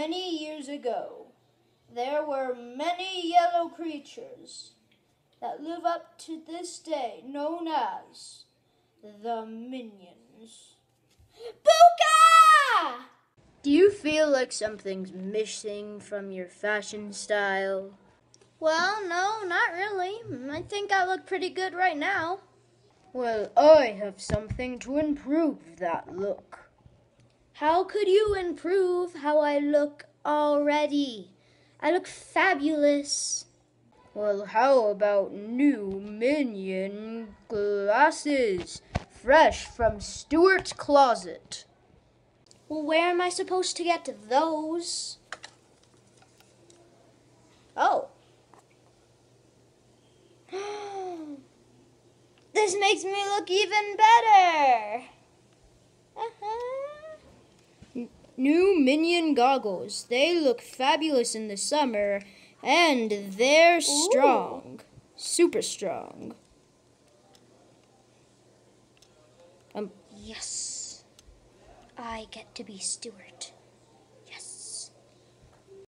many years ago, there were many yellow creatures that live up to this day, known as the Minions. Booka! Do you feel like something's missing from your fashion style? Well, no, not really. I think I look pretty good right now. Well, I have something to improve that look. How could you improve how I look already? I look fabulous. Well, how about new minion glasses, fresh from Stuart's closet? Well, where am I supposed to get those? Oh. this makes me look even better. New minion goggles. They look fabulous in the summer and they're strong. Super strong. Um yes. I get to be Stuart.